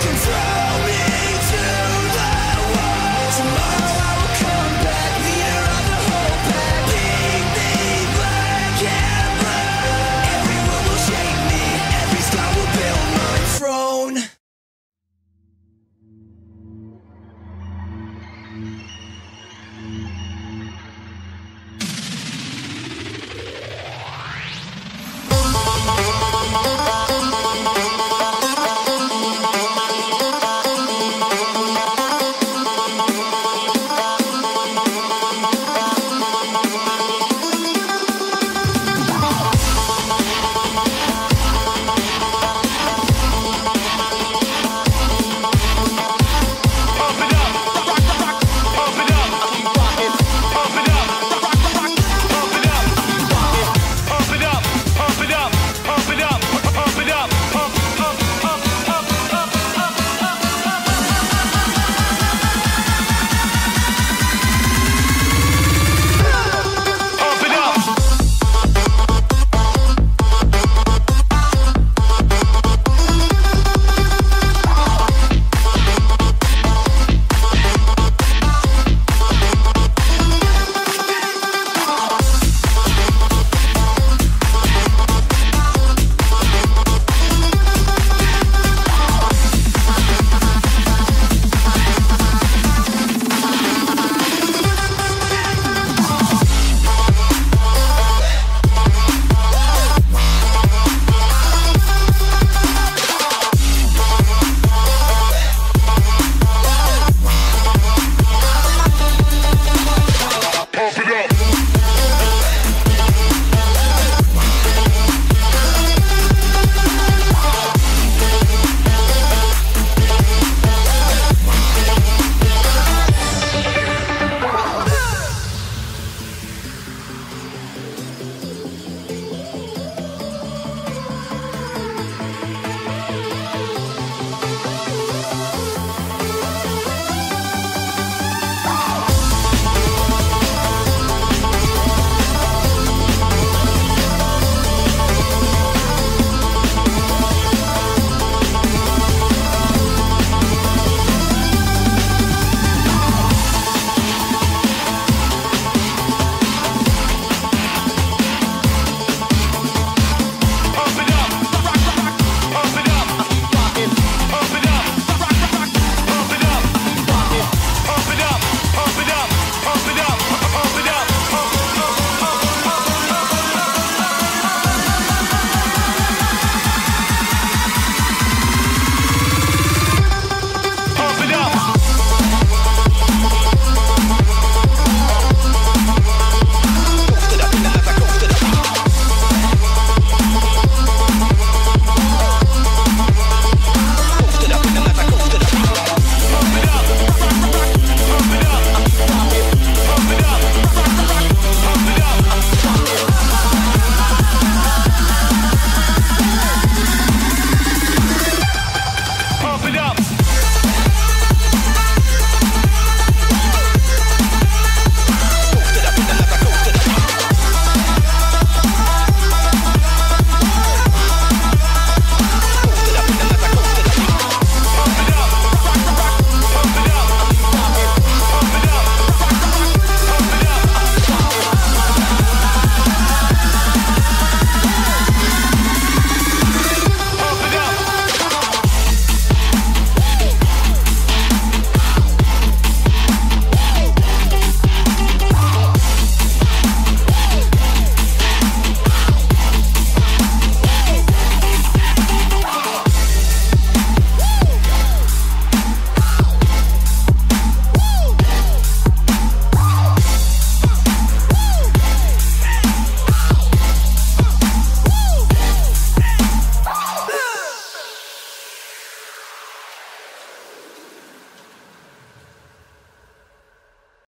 Control.